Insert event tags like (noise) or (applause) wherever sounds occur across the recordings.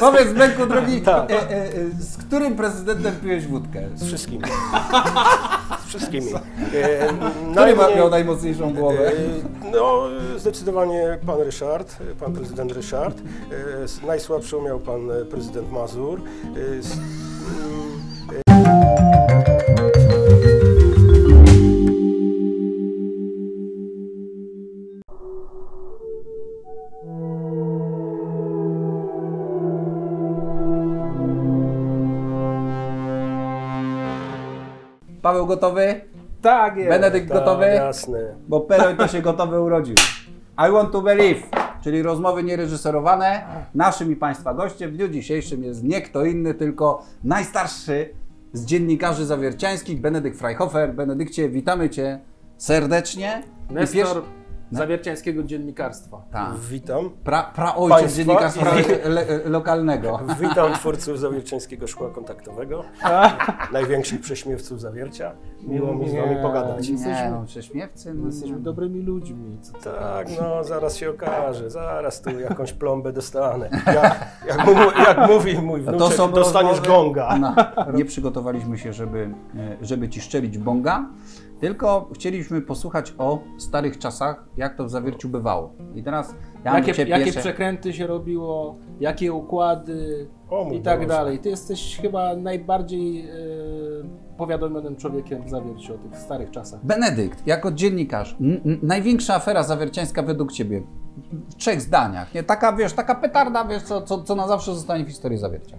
Powiedz, Benku, drogi, (laughs) Tak. e, e, e, z którym prezydentem piłeś wódkę? Z wszystkimi. (laughs) Z wszystkimi. E, Który ma- najmniej- miał najmocniejszą głowę? E, No, zdecydowanie pan Ryszard, pan prezydent Ryszard. E, s- Najsłabszą miał pan e, prezydent Mazur. E, s- mm, Paweł gotowy? Tak jest. Benedykt tak, gotowy? Jasne. Bo Peroń to się gotowy urodził. I want to believe, czyli rozmowy niereżyserowane. Naszym i Państwa gościem w dniu dzisiejszym jest nie kto inny, tylko najstarszy z dziennikarzy zawierciańskich, Benedykt Freihofer. Benedykcie, witamy Cię serdecznie. Nestor zawierciańskiego dziennikarstwa. Tak. Witam. Pra, praojciec Państwa dziennikarstwa (laughs) le, lokalnego. Witam twórców Zawierciańskiego Szkła Kontaktowego, (laughs) największych prześmiewców Zawiercia. Miło mi z Wami pogadać. Nie, no, prześmiewcy. No, Jesteśmy dobrymi ludźmi. Tak, no zaraz się okaże, zaraz tu jakąś plombę dostanę. (laughs) Jak, jak, mu, jak mówi mój No wnuczek, dostaniesz rozmowy- gonga. No, nie przygotowaliśmy się, żeby, e, żeby ci szczelić bonga, tylko chcieliśmy posłuchać o starych czasach, jak to w zawierciu bywało. I teraz ja Jakie, ciebie jakie pierwsze... przekręty się robiło, jakie układy O i tak Boże. dalej. Ty jesteś chyba najbardziej e, powiadomionym człowiekiem w zawierciu o tych starych czasach. Benedykt, jako dziennikarz, największa afera zawierciańska według ciebie, w trzech zdaniach, nie? Taka, wiesz, taka petarda, wiesz, co, co, co na zawsze zostanie w historii zawiercia.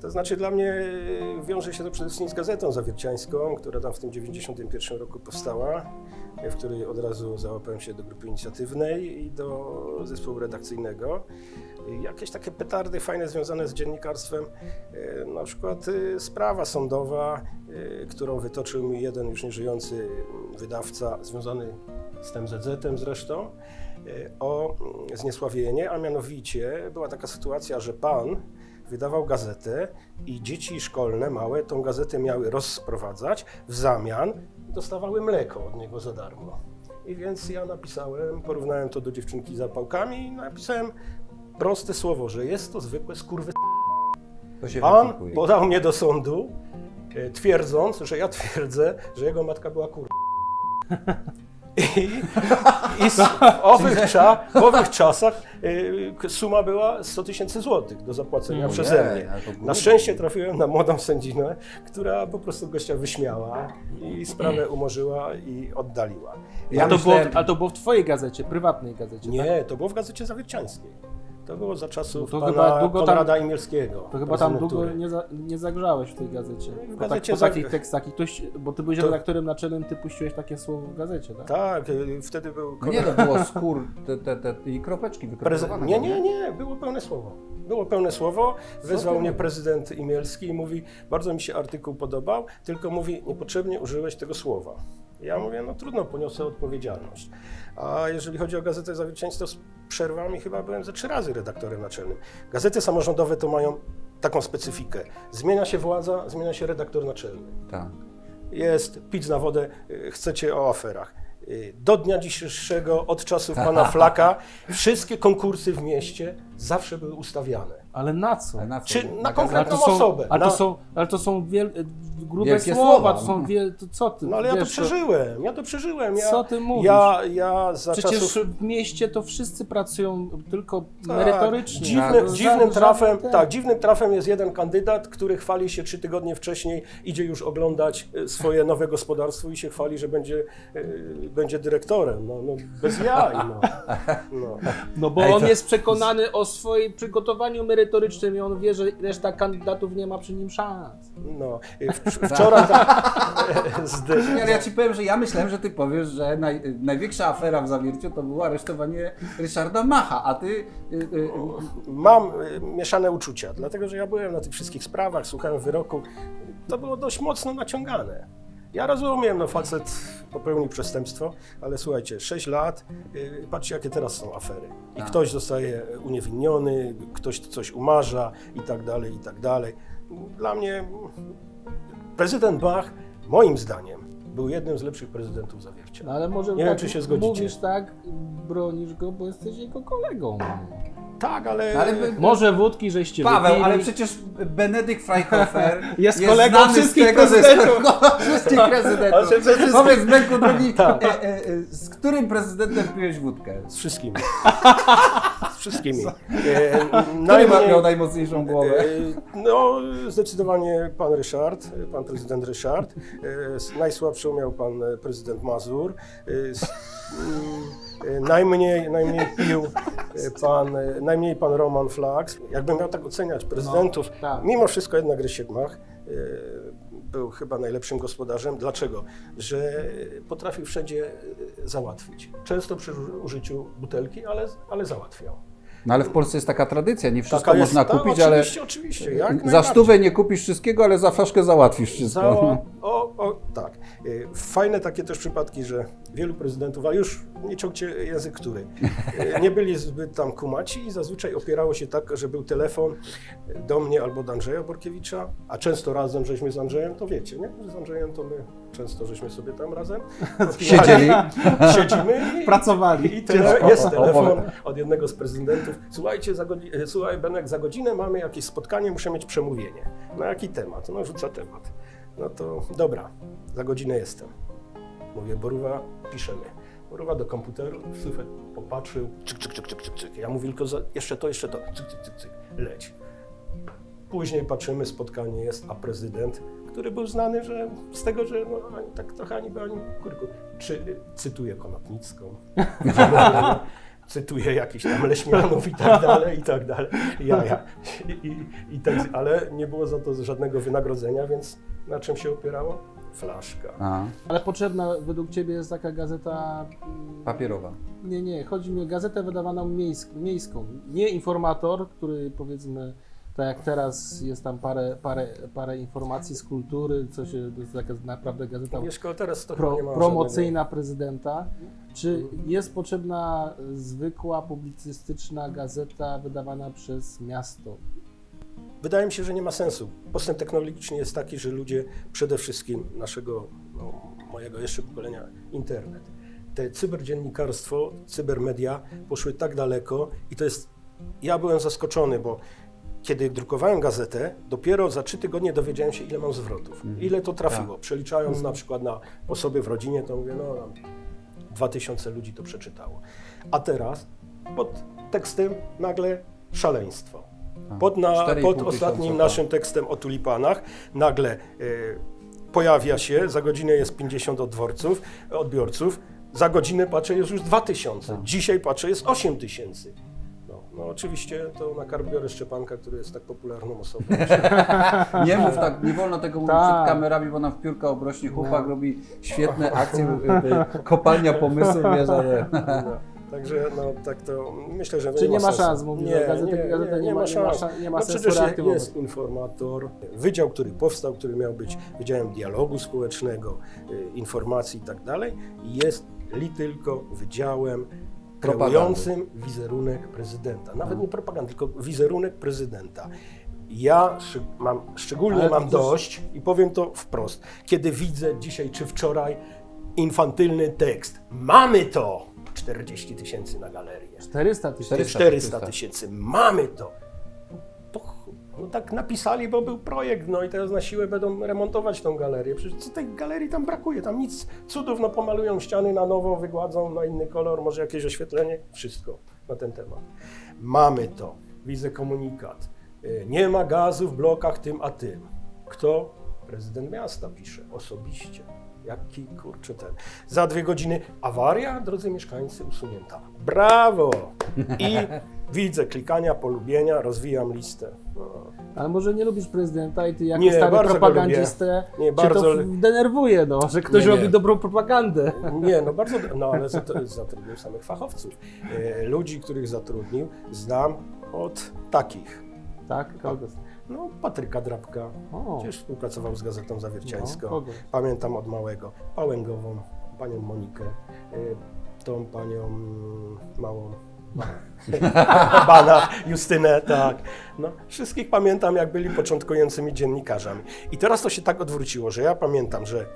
To znaczy dla mnie e, wiąże się to przede wszystkim z gazetą zawierciańską, która tam w tym 91 roku powstała, e, w której od razu załapałem się do grupy inicjatywnej i do zespołu redakcyjnego. I Jakieś takie petardy fajne związane z dziennikarstwem, e, na przykład e, sprawa sądowa, e, którą wytoczył mi jeden już nieżyjący mm, wydawca związany z tym ZZ-em zresztą, e, o mm, zniesławienie, a mianowicie była taka sytuacja, że pan wydawał gazetę i dzieci szkolne małe tą gazetę miały rozprowadzać, w zamian dostawały mleko od niego za darmo. I więc ja napisałem, porównałem to do dziewczynki z zapałkami i napisałem proste słowo, że jest to zwykłe skurwy. Pan podał mnie do sądu, e, twierdząc, że ja (laughs) twierdzę, że jego matka była kurwa. (laughs) I, i w, owych cza, w owych czasach y, suma była 100 tysięcy złotych do zapłacenia Ojej, przeze mnie. Na szczęście trafiłem na młodą sędzinę, która po prostu gościa wyśmiała i sprawę umorzyła i oddaliła. Ja a, to myślę- było, a to było w twojej gazecie, prywatnej gazecie, tak? Nie, to było w Gazecie Zawierciańskiej. To było za czasów No to pana chyba długo tam- Konrada Imielskiego. To chyba tam długo nie, za, nie zagrzałeś w tej gazecie. W Po, tak, gazecie po zag- takich tekstach. I ktoś, bo ty byłeś To- redaktorem naczelnym, ty puściłeś takie słowo w gazecie, tak? Tak, y, wtedy był No nie, to było skór te, te, te, i kropeczki wykreowane. nie, nie, nie, było pełne słowo. Było pełne słowo. Wezwał mnie prezydent Imielski i mówi, bardzo mi się artykuł podobał, tylko mówi, niepotrzebnie użyłeś tego słowa. Ja mówię, no trudno, poniosę odpowiedzialność. A jeżeli chodzi o Gazetę Zawierciańską, z przerwami chyba byłem ze trzy razy redaktorem naczelnym. Gazety samorządowe to mają taką specyfikę. Zmienia się władza, zmienia się redaktor naczelny. Tak. Jest pić na wodę, y, chcecie o aferach. Y, Do dnia dzisiejszego, od czasów pana (laughs) Flaka, wszystkie konkursy w mieście zawsze były ustawiane. Ale na co? Ale na co? Czy na konkretną są, osobę. ale, na- to są, ale to są wiel, grube Wielkie słowa, słowa. to są wiel, to co ty? No ale ja to wiesz, przeżyłem, ja to przeżyłem. Ja, Co ty mówisz? Ja, ja za Przecież czasów... w mieście to wszyscy pracują tylko Tak, merytorycznie. Dziwny, Ża- dziwnym, trafem, ten. tak, dziwnym trafem jest jeden kandydat, który chwali się trzy tygodnie wcześniej, idzie już oglądać e, swoje nowe gospodarstwo i się chwali, że będzie, e, będzie dyrektorem. No, no, bez jaj. No. No. No bo Ej, on jest przekonany o swoim przygotowaniu merytorycznym i on wie, że reszta kandydatów nie ma przy nim szans. No, y, w, wczoraj tak, (laughs) ale ja ci powiem, że ja myślałem, że ty powiesz, że naj, największa afera w zawierciu to było aresztowanie Ryszarda Macha, a ty... Y, y, y, mam mieszane uczucia, dlatego że ja byłem na tych wszystkich sprawach, słuchałem wyroku. To było dość mocno naciągane. Ja rozumiem, no facet popełnił przestępstwo, ale słuchajcie, 6 lat, y, patrzcie jakie teraz są afery. I Tak. ktoś zostaje uniewinniony, ktoś coś umarza i tak dalej, i tak dalej. Dla mnie prezydent Bach, moim zdaniem, był jednym z lepszych prezydentów Zawiercia. No ale może Nie wiem, tak czy się zgodzicie. mówisz tak, bronisz go, bo jesteś jego kolegą. Tak, ale... No, ale by- Może wódki, żeście Paweł, wypili. ale przecież Benedykt Freihofer (laughs) Jest kolegą znany z wszystkich tego, jest prezydentów. kolegą (laughs) wszystkich prezydentów. Wszystkim- Powiedz, Benku, (laughs) drogi, Tak. e, e, e, z którym prezydentem piłeś wódkę? Z wszystkimi. Wszystkimi. (laughs) E, Który najmniej- miał najmocniejszą głowę? E, No, zdecydowanie pan Ryszard, pan prezydent Ryszard. E, Najsłabszą miał pan e, prezydent Mazur. E, e, Najmniej, najmniej pił e, pan, e, najmniej pan Roman Flax. Jakbym miał tak oceniać prezydentów, tak. mimo wszystko jednak Rysiek Mach e, był chyba najlepszym gospodarzem. Dlaczego? Że potrafił wszędzie e, załatwić. Często przy użyciu butelki, ale, ale załatwiał. No ale w Polsce jest taka tradycja, nie wszystko Taka jest- można tak, kupić, ale Oczywiście, oczywiście. Jak za stówę nie kupisz wszystkiego, ale za flaszkę załatwisz wszystko. Za, o, o, tak. Y, Fajne takie też przypadki, że wielu prezydentów, a już nie ciągcie język który, y, nie byli zbyt tam kumaci i zazwyczaj opierało się tak, że był telefon do mnie albo do Andrzeja Borkiewicza, a często razem żeśmy z Andrzejem, to wiecie, nie? Z Andrzejem to my często żeśmy sobie tam razem (laughs) Siedzieli. Siedzimy i, Pracowali. i tyle, jest telefon od jednego z prezydentów. Słuchajcie, za godzi- e, słuchaj Benek, za godzinę mamy jakieś spotkanie, muszę mieć przemówienie. Na jaki temat? No rzuca temat. No to dobra, za godzinę jestem. Mówię, Boruwa, piszemy. Boruwa do komputeru, w sufet popatrzył, cyk, cyk, cyk, cyk, cyk, cyk. Ja mówię tylko, za, jeszcze to, jeszcze to, cyk, cyk, cyk, cyk, leć. Później patrzymy, spotkanie jest, a prezydent, który był znany, że z tego, że no, ani, tak trochę ani by ani kurku, czy, cytuję Konopnicką, (laughs) cytuję jakichś tam Leśmianów i tak dalej, i tak dalej, ja, ja. I, i, i tak, ale nie było za to żadnego wynagrodzenia, więc na czym się opierało? Flaszka. A, Ale potrzebna według Ciebie jest taka gazeta... mm, papierowa. Nie, nie, chodzi mi o gazetę wydawaną miejsk, miejską. Nie informator, który powiedzmy, tak jak teraz jest tam parę, parę, parę informacji z kultury, co się, to jest taka naprawdę gazeta Mieszko, teraz to pro, promocyjna prezydenta. Czy jest potrzebna zwykła, publicystyczna gazeta wydawana przez miasto? Wydaje mi się, że nie ma sensu. Postęp technologiczny jest taki, że ludzie przede wszystkim naszego, no, mojego jeszcze pokolenia, internet. Te cyberdziennikarstwo, cybermedia poszły tak daleko i to jest. Ja byłem zaskoczony, bo kiedy drukowałem gazetę, dopiero za trzy tygodnie dowiedziałem się, ile mam zwrotów. Ile to trafiło. Przeliczając na przykład na osoby w rodzinie, to mówię, no, no 2000 ludzi to przeczytało. A teraz pod tekstem nagle szaleństwo. Pod, na, 4,5 pod ostatnim tak. naszym tekstem o tulipanach nagle e, pojawia się, za godzinę jest 50 odbiorców, odbiorców, za godzinę patrzę jest już 2000, Tak. dzisiaj patrzę jest 8000. No, no oczywiście to na karb biorę Szczepanka, który jest tak popularną osobą. (laughs) Nie mów tak, nie wolno tego mówić Tak. przed kamerami, bo nam w piórka obrośnie. Chłopak robi świetne akcje, y, y, kopalnia (laughs) pomysłów, wiesz, ale... Także no tak to myślę, że Czyli nie ma szans, mówisz, że gazeta- gazeta nie ma- nie ma szans- nie ma no sensu przecież jest informator, wydział, który powstał, który miał być wydziałem dialogu społecznego, y, informacji i tak dalej, jest li tylko wydziałem kreującym wizerunek prezydenta. Nawet nie propagandę, tylko wizerunek prezydenta. Ja mam, szczególnie Ale mam dość i powiem to wprost, kiedy widzę dzisiaj czy wczoraj infantylny tekst. Mamy to! 40 tysięcy na galerię. 400 tysięcy. 400 400 tysięcy. Mamy to! To no tak napisali, bo był projekt, no i teraz na siłę będą remontować tą galerię. Przecież co tej galerii tam brakuje? Tam nic cudów, no pomalują ściany na nowo, wygładzą na inny kolor, może jakieś oświetlenie, wszystko na ten temat. Mamy to. Widzę komunikat. Y, Nie ma gazu w blokach tym a tym. Kto? Prezydent miasta pisze osobiście. Jaki kurczę ten. Za dwie godziny awaria, drodzy mieszkańcy, usunięta. Brawo! I (laughs) widzę klikania, polubienia, rozwijam listę. No. Ale może nie lubisz prezydenta i ty jako Nie, stary propagandistę. Nie, cię bardzo to denerwuje, no, że ktoś Nie, nie. robi dobrą propagandę. Nie, no bardzo, no ale zat- zatrudnił samych fachowców. E, Ludzi, których zatrudnił, znam od takich. Tak? Kogo? No, Patryka Drabka, O. przecież współpracował z Gazetą Zawierciańską. No? Pamiętam od małego. Pałęgową, panią Monikę, y, tą panią mm, małą. (laughs) Bana, Justynę, tak. No, wszystkich pamiętam, jak byli początkującymi dziennikarzami. I teraz to się tak odwróciło, że ja pamiętam, że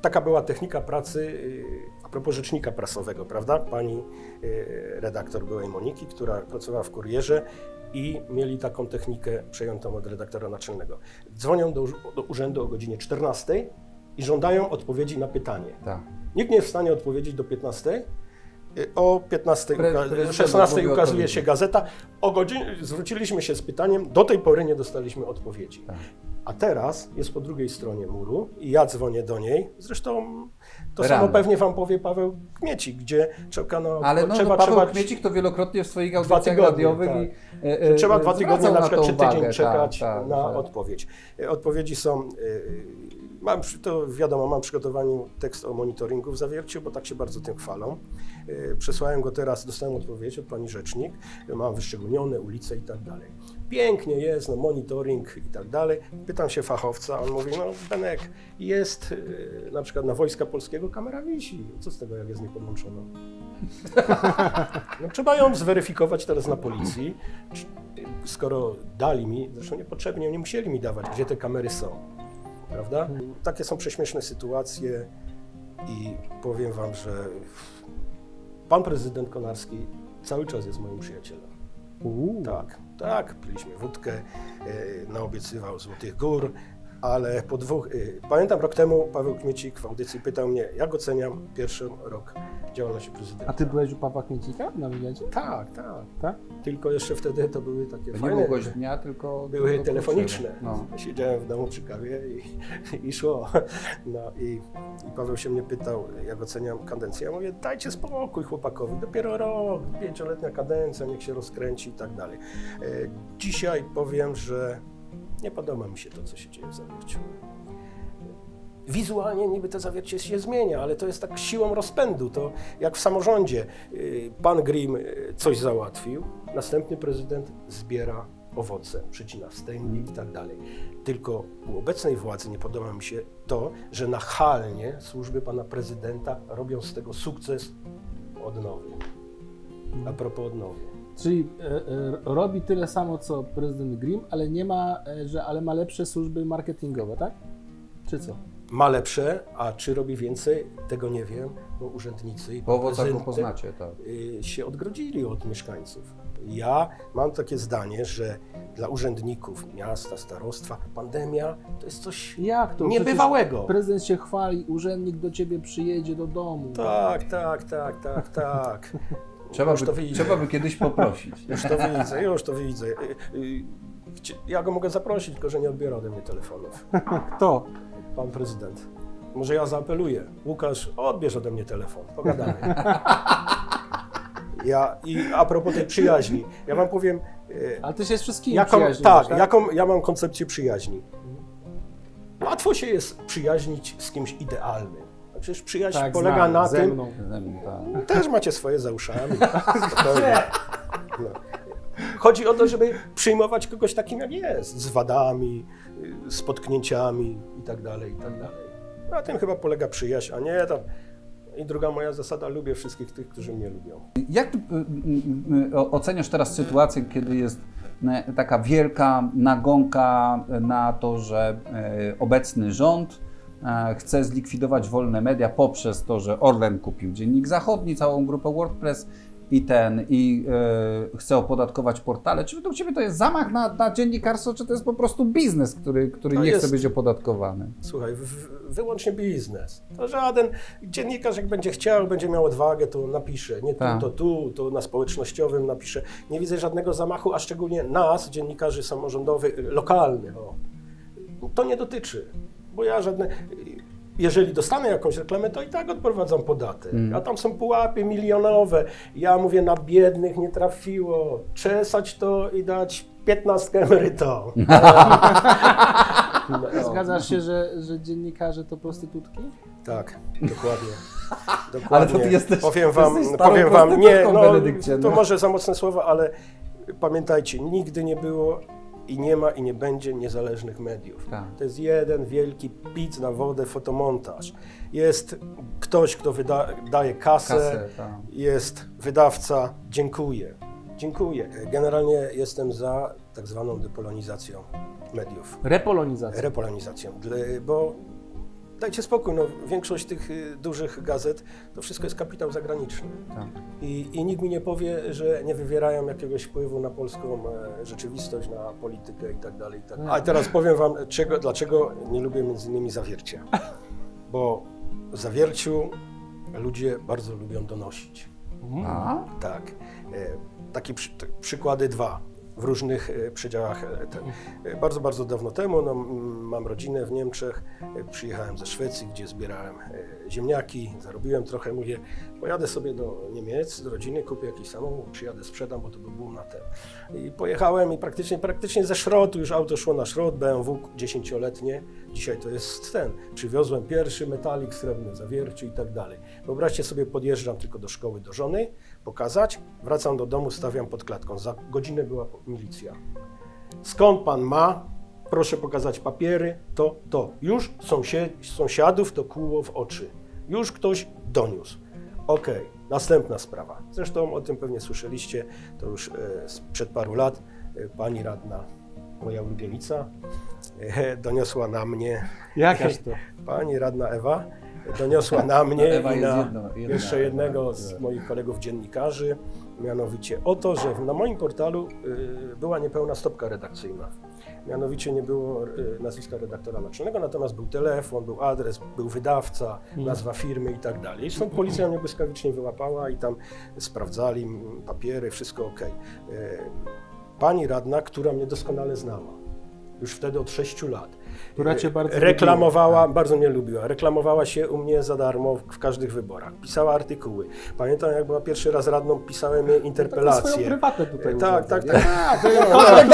taka była technika pracy, y, A propos rzecznika prasowego, prawda? Pani y, redaktor byłej Moniki, która pracowała w kurierze i mieli taką technikę przejętą od redaktora naczelnego. Dzwonią do, do urzędu o godzinie 14 i żądają odpowiedzi na pytanie. Tak. Nikt nie jest w stanie odpowiedzieć do 15. O 15, Pre- uka- prezydent 16 odmówił ukazuje się gazeta. O godzinie zwróciliśmy się z pytaniem, do tej pory nie dostaliśmy odpowiedzi. Tak. A teraz jest po drugiej stronie muru i ja dzwonię do niej. Zresztą to Rano. samo pewnie wam powie Paweł Kmiecik, gdzie czeka na Ale no, trzeba, no Paweł trzeba, Kmiecik to wielokrotnie w swoich Dwa audycjach tygodnie, radiowych tak. i e, e, Trzeba dwa tygodnie, na przykład to czy tydzień uwagę, czekać tak, tak, na że- odpowiedź. E, Odpowiedzi są, e, mam, to wiadomo, mam przygotowany tekst o monitoringu w zawierciu, bo tak się bardzo tym chwalą. E, Przesłałem go teraz, dostałem odpowiedź od pani rzecznik, e, mam wyszczególnione ulice i tak dalej. Pięknie jest, no monitoring i tak dalej. Pytam się fachowca, on mówi, no Benek, jest e, na przykład na Wojska Polskiego kamera wisi. Co z tego, jak jest niepodłączona? (laughs) No, trzeba ją zweryfikować teraz na policji. Czy- Skoro dali mi, zresztą niepotrzebnie, nie musieli mi dawać, gdzie te kamery są. Prawda? Takie są prześmieszne sytuacje i powiem wam, że pan prezydent Konarski cały czas jest moim przyjacielem. Uuu. Tak, tak, piliśmy wódkę, e, naobiecywał Złotych Gór, ale po dwóch... e, Pamiętam rok temu Paweł Kmiecik w audycji pytał mnie, jak oceniam pierwszy rok działalności prezydenta. A ty byłeś u Pawła Kmiecika na wywiadzie? Tak, tak. Tak? Tylko jeszcze wtedy to były takie To nie fajne... był gość dnia, tylko... Były tylko telefoniczne. No. Siedziałem w domu przy kawie i, (laughs) i szło. No i, i Paweł się mnie pytał, jak oceniam kadencję. Ja mówię, dajcie spokój chłopakowi, dopiero rok, pięcioletnia kadencja, niech się rozkręci i tak dalej. E, Dzisiaj powiem, że nie podoba mi się to, co się dzieje w Zawierciu. Wizualnie niby to zawiercie się zmienia, ale to jest tak siłą rozpędu. To jak w samorządzie. Y, Pan Grimm y, coś załatwił, następny prezydent zbiera owoce, przycina wstęgi i tak dalej. Tylko u obecnej władzy nie podoba mi się to, że nachalnie służby pana prezydenta robią z tego sukces odnowy. A propos odnowy. Czyli e, e, robi tyle samo co prezydent Grimm, ale nie ma, e, że ale ma lepsze służby marketingowe, tak? Czy co? Ma lepsze, a czy robi więcej, tego nie wiem, bo urzędnicy i Po poznacie, tak. się odgrodzili od mieszkańców. Ja mam takie zdanie, że dla urzędników miasta, starostwa, pandemia to jest coś Jak to? niebywałego. Przecież Prezydent się chwali, urzędnik do ciebie przyjedzie do domu. Tak, tak, tak, tak, tak. Trzeba już to by, trzeba by kiedyś poprosić. (laughs) Już to widzę, już to widzę. Y, y, Ja go mogę zaprosić, tylko że nie odbiera ode mnie telefonów. (laughs) Kto? Pan prezydent. Może ja zaapeluję. Łukasz, odbierz ode mnie telefon, pogadamy. Ja, I a propos tej przyjaźni, ja wam powiem, y, Ale ty się z wszystkimi Jaką, przyjaźnisz, tak, tak? jaką ja mam koncepcję przyjaźni. Łatwo się jest przyjaźnić z kimś idealnym. Przecież przyjaźń tak, polega znam, na tym, mną. Tak. też macie swoje za uszami. (laughs) No. Chodzi o to, żeby przyjmować kogoś takim, jak jest, z wadami, y, z potknięciami i tak dalej, i tak dalej. Na tym chyba polega przyjaźń, a nie tam. I druga moja zasada, lubię wszystkich tych, którzy mnie lubią. Jak y, y, oceniasz teraz sytuację, kiedy jest taka wielka nagonka na to, że obecny rząd chce zlikwidować wolne media poprzez to, że Orlen kupił Dziennik Zachodni, całą grupę WordPress i ten, i e, chce opodatkować portale. Czy według Ciebie to jest zamach na, na dziennikarstwo, czy to jest po prostu biznes, który, który To nie chce jest- być opodatkowany? Słuchaj, w, wyłącznie biznes. To żaden dziennikarz, jak będzie chciał, będzie miał odwagę, to napisze. Nie tu, Tak. to tu, to na społecznościowym napisze. Nie widzę żadnego zamachu, a szczególnie nas, dziennikarzy samorządowych, lokalnych. O. To nie dotyczy, bo ja żadne... Jeżeli dostanę jakąś reklamę, to i tak odprowadzam podatek. A tam są pułapy milionowe. Ja mówię, na biednych nie trafiło. Czesać to i dać 15 emerytom. (laughs) No. Zgadzasz się, że, że dziennikarze to prostytutki? Tak, dokładnie. dokładnie. (laughs) Ale to ty jesteś- powiem wam, jesteś powiem wam, nie, no, to no. może za mocne słowa, ale pamiętajcie, nigdy nie było i nie ma i nie będzie niezależnych mediów. Tak. To jest jeden wielki pic na wodę, fotomontaż. Jest ktoś, kto wyda, daje kasę, Kasę, tak. jest wydawca, dziękuję. Dziękuję. Generalnie jestem za tak zwaną depolonizacją mediów repolonizacją, Dla- bo dajcie spokój, no, większość tych y, dużych gazet to wszystko jest kapitał zagraniczny. Tak. I, I nikt mi nie powie, że nie wywierają jakiegoś wpływu na polską e, rzeczywistość, na politykę i tak dalej. i tak. A teraz powiem wam, czego, dlaczego nie lubię między innymi zawiercia. Bo w zawierciu ludzie bardzo lubią donosić. A? Tak. E, Takie przy, przykłady dwa w różnych e, przedziałach. e. E, Bardzo, bardzo dawno temu no, mam rodzinę w Niemczech. Przyjechałem ze Szwecji, gdzie zbierałem ziemniaki, zarobiłem trochę. Mówię, pojadę sobie do Niemiec, do rodziny, kupię jakiś samochód, przyjadę, sprzedam, bo to by było na ten. I pojechałem i praktycznie, praktycznie ze szrotu, już auto szło na szrot, BMW 10-letnie. Dzisiaj to jest ten. Przywiozłem pierwszy metalik srebrny, zawierciu i tak dalej. Wyobraźcie sobie, podjeżdżam tylko do szkoły do żony, pokazać, wracam do domu, stawiam pod klatką. Za godzinę była milicja. Skąd pan ma? Proszę pokazać papiery, to, to. Już sąsied, sąsiadów to kłuło w oczy. Już ktoś doniósł. Okej, następna sprawa. Zresztą o tym pewnie słyszeliście, to już e, sprzed paru lat e, pani radna, moja ulubienica, e, doniosła na mnie, Jakaż (laughs) to? pani radna Ewa, doniosła na mnie i na jedno- jedna jeszcze jednego Ewa. z moich kolegów dziennikarzy, mianowicie o to, że na moim portalu y, była niepełna stopka redakcyjna. Mianowicie nie było y, nazwiska redaktora naczelnego, natomiast był telefon, był adres, był wydawca, nazwa firmy i tak dalej. I Stąd policja mnie błyskawicznie wyłapała i tam sprawdzali mm, papiery, wszystko ok. Pani radna, która mnie doskonale znała, już wtedy od 6 lat, Która cię bardzo reklamowała, bardzo mnie lubiła, reklamowała się u mnie za darmo w, każdych wyborach, pisała artykuły. Pamiętam, jak była pierwszy raz radną, pisałem jej swoją interpelację. prywatę tutaj Tak, tak, tak. No, ale?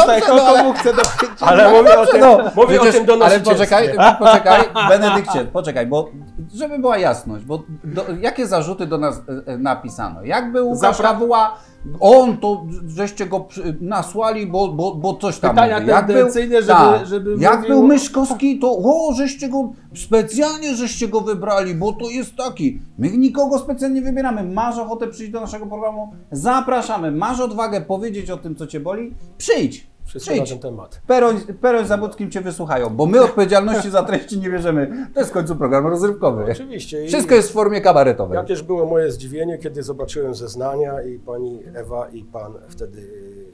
Ale mówię o tym, No, mówię o tym Ale donosicielstwie. poczekaj, poczekaj, Benedykcie, poczekaj, bo żeby była jasność, bo do, jakie zarzuty do nas e, e, napisano? Jakby Łukasz Rabuła, on to, żeście go nasłali, bo, bo, bo coś tam Pytania mówi. Jak był, żeby- tak, żeby Jak mówił- był Myszkowski, to o, żeście go, specjalnie żeście go wybrali, bo to jest taki. My nikogo specjalnie nie wybieramy. Masz ochotę przyjść do naszego programu? Zapraszamy. Masz odwagę powiedzieć o tym, co cię boli? Przyjdź. Wszystko na ten temat. Peroń, Peroń z Zabłockim Cię wysłuchają, bo my odpowiedzialności za treści nie bierzemy. To jest w końcu program rozrywkowy. Oczywiście. I Wszystko jest w formie kabaretowej. Jakież było moje zdziwienie, kiedy zobaczyłem zeznania i pani Ewa i pan wtedy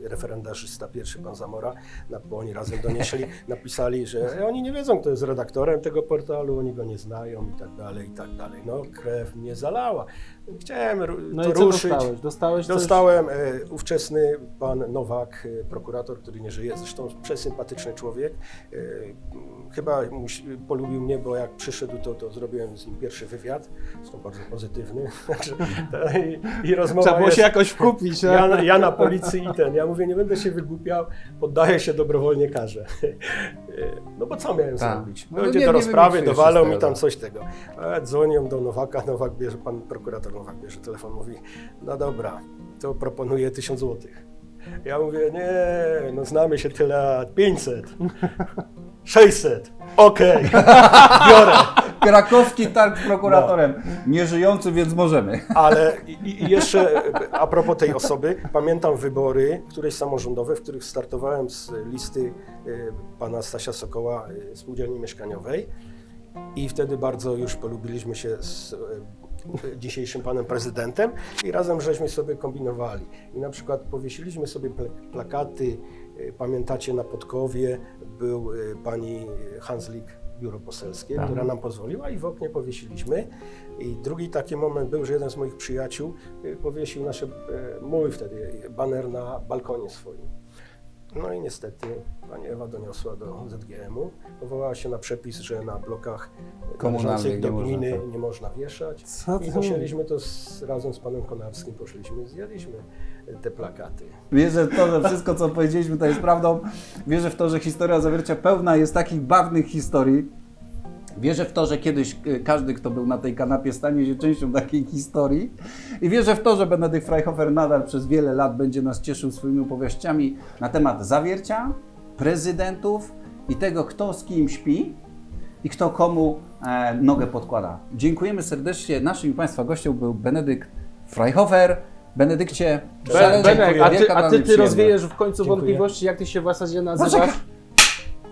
referendarzysta pierwszy, pan Zamora, bo oni razem donieśli, (laughs) napisali, że oni nie wiedzą, kto jest redaktorem tego portalu, oni go nie znają i tak dalej, i tak dalej. No, krew mnie zalała. Chciałem No to ruszyć. dostałeś? Dostałeś coś? Dostałem e, ówczesny pan Nowak, e, prokurator, który nie żyje, zresztą przesympatyczny człowiek. E, chyba polubił mnie, bo jak przyszedł, to, to zrobiłem z nim pierwszy wywiad. Zresztą bardzo pozytywny. (laughs) Ta- I, I rozmowa Trzeba było jest, się jakoś wkupić. ja, ja na policji i ten. Ja mówię, nie będę się wygłupiał, poddaję się dobrowolnie karze. No bo co miałem Tak. zrobić? No nie- do rozprawy, dowalą mi tam coś tego. A dzwonią do Nowaka, (laughs) Nowak bierze, pan prokurator Nowak bierze telefon, mówi, no dobra, to proponuję 1000 złotych. Ja mówię, nie, no znamy się tyle lat, 500, (laughs) 600, okej, (laughs) biorę. Krakowski targ z prokuratorem. Nieżyjący, więc możemy. Ale (laughs) i, i jeszcze a propos tej osoby, pamiętam wybory, któreś samorządowe, w których startowałem z listy e, pana Stasia Sokoła e, Spółdzielni Mieszkaniowej i wtedy bardzo już polubiliśmy się z e, dzisiejszym panem prezydentem i razem żeśmy sobie kombinowali. I na przykład powiesiliśmy sobie pl- plakaty, pamiętacie na Podkowie był e, pani Hanslik biuro poselskie, Tak. która nam pozwoliła i w oknie powiesiliśmy. I drugi taki moment był, że jeden z moich przyjaciół y, powiesił nasze, y, mój wtedy baner na balkonie swoim. No i niestety pani Ewa doniosła do ZGM-u, powołała się na przepis, że na blokach Komunalnych do nie można, gminy tak. nie można wieszać. Co I musieliśmy to z, razem z panem Konarskim, poszliśmy, zjadliśmy y, te plakaty. Wierzę w to, że wszystko, co powiedzieliśmy, to jest prawdą. Wierzę w to, że historia zawiercia pełna jest takich bawnych historii. Wierzę w to, że kiedyś y, każdy, kto był na tej kanapie, stanie się częścią takiej historii. I wierzę w to, że Benedykt Freihofer nadal przez wiele lat będzie nas cieszył swoimi opowieściami na temat zawiercia, prezydentów i tego, kto z kim śpi i kto komu e, nogę podkłada. Dziękujemy serdecznie. Naszym Państwa gościem był Benedykt Freihofer. Benedykcie, szalenie Benek, a ty, a ty, ty rozwiejesz w końcu Dziękuję. wątpliwości, jak ty się w zasadzie nazywasz?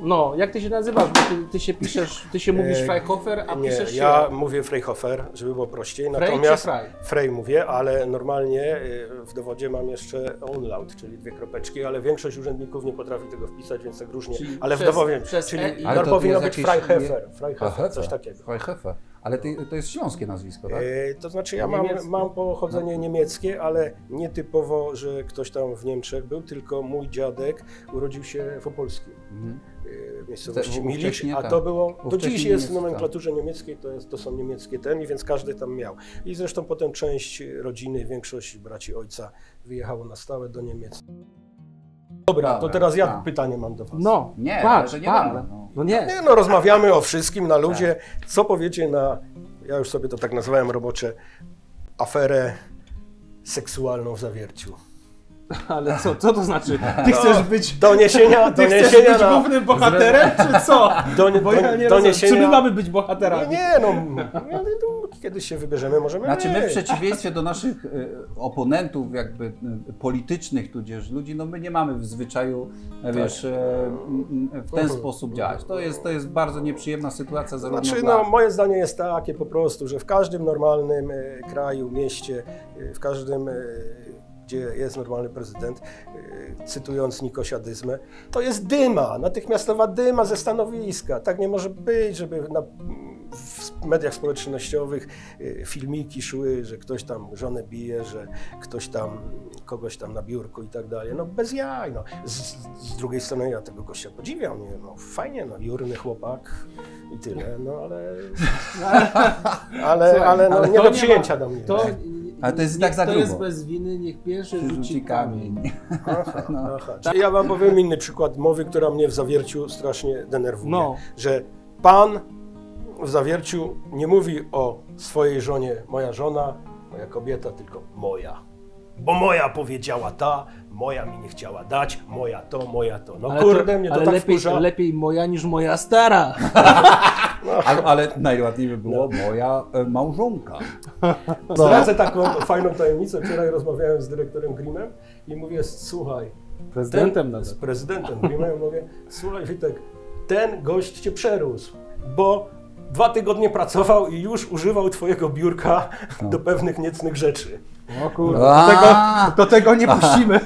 No, jak ty się nazywasz? Bo ty, ty się piszesz, ty się mówisz E, Freihofer, a Nie, piszesz się... ja mówię Freyhofer, żeby było prościej. Frey Natomiast czy Frey? Frey mówię, ale normalnie y, w dowodzie mam jeszcze umlaut, czyli dwie kropeczki, ale większość urzędników nie potrafi tego wpisać, więc tak różnie. Czyli ale w przez- dowodzie, przez czyli E i- Ale no, to powinno być jakieś- Freihefe. coś takiego. Freihefe. Ale ty, to jest śląskie nazwisko, tak? E, To znaczy ja mam, mam pochodzenie niemieckie, ale nie typowo, że ktoś tam w Niemczech był, tylko mój dziadek urodził się w Opolskim. Mhm. e, w miejscowości Milicz, a tak. to było, do dziś jest w niemiecka. nomenklaturze niemieckiej, to, jest, to są niemieckie ten, więc każdy tam miał. I zresztą potem część rodziny, większość braci ojca wyjechało na stałe do Niemiec. Dobra, to teraz ja tak. pytanie mam do was. No, Nie, patrz, to nie patrz. wolno, no. No nie, Nie, no rozmawiamy o wszystkim na ludzie. Co powiecie na, ja już sobie to tak nazwałem robocze, aferę seksualną w zawierciu? (laughs) ale co, co to znaczy? Ty chcesz być... Doniesienia, Ty chcesz doniesienia być na... głównym bohaterem, czy co? (laughs) Do, Bo ja nie do, rozumiem, czy my doniesienia... mamy być Nie, bohaterami? nie, no, no, no, kiedyś się wybierzemy, możemy Znaczy my nie. w przeciwieństwie do naszych e, oponentów jakby e, politycznych tudzież ludzi, no my nie mamy w zwyczaju, e, wiesz, m, m, w ten Mhm. sposób działać. To jest, to jest bardzo nieprzyjemna sytuacja zarówno Znaczy, dla... no, moje zdanie jest takie po prostu, że w każdym normalnym kraju, mieście, w każdym, gdzie jest normalny prezydent, e, cytując Nikosia Dyzmę, to jest dyma, natychmiastowa dyma ze stanowiska. Tak nie może być, żeby na, w mediach społecznościowych e, filmiki szły, że ktoś tam żonę bije, że ktoś tam kogoś tam na biurku i tak dalej. No bez jaj. No. Z, z drugiej strony ja tego gościa podziwiam. Nie? No, fajnie, no, jurny chłopak i tyle, no ale... (laughs) Ale, Słuchaj, ale, no, ale nie do przyjęcia do mnie. To, Ale to jest i tak za to grubo. jest bez winy, niech pierwszy Rzuci rzuci kamień. kamień. Aha, aha. Czyli ja wam powiem inny przykład mowy, która mnie w zawierciu strasznie denerwuje. No. Że pan w zawierciu nie mówi o swojej żonie moja żona, moja kobieta, tylko moja. Bo moja powiedziała ta, moja mi nie chciała dać, moja to, moja to. No Ale kurde, mnie to ale tak lepiej, wkurza. lepiej moja niż moja stara. (laughs) Ale, ale najładniej by było moja e, małżonka. (laughs) Zdradzę taką fajną tajemnicę. Wczoraj rozmawiałem z dyrektorem Grimem i mówię, słuchaj, Prezydentem ten, nawet. Z prezydentem Grimem mówię, słuchaj Witek, ten gość cię przerósł, bo dwa tygodnie pracował i już używał twojego biurka do pewnych niecnych rzeczy. O kurde, do tego, do tego nie puścimy.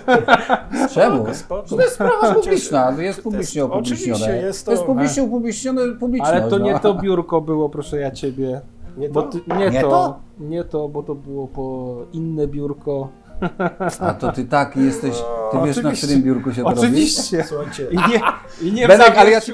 (laughs) Czemu? To jest sprawa publiczna, to jest publicznie jest- oczywiście upublicznione. jest to jest publicznie upublicznione publiczność. Ale to nie no. to biurko było, proszę ja ciebie. Nie Bo to? ty, nie, Nie to, to? nie to, bo to było po inne biurko. A to ty tak jesteś, ty wiesz na którym biurku się to robi? Oczywiście. Słuchajcie, I nie, i nie w Benek, ale ja ci